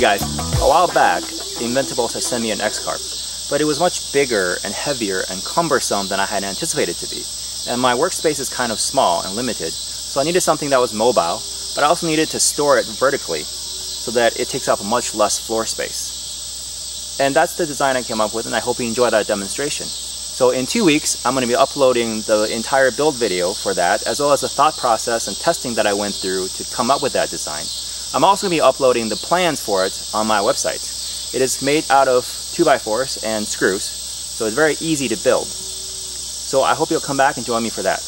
Hey guys, a while back, Inventables had sent me an X-Carve, but it was much bigger and heavier and cumbersome than I had anticipated to be. And my workspace is kind of small and limited, so I needed something that was mobile, but I also needed to store it vertically so that it takes up much less floor space. And that's the design I came up with, and I hope you enjoy that demonstration. So in two weeks, I'm going to be uploading the entire build video for that, as well as the thought process and testing that I went through to come up with that design. I'm also going to be uploading the plans for it on my website. It is made out of 2x4s and screws, so it's very easy to build. So I hope you'll come back and join me for that.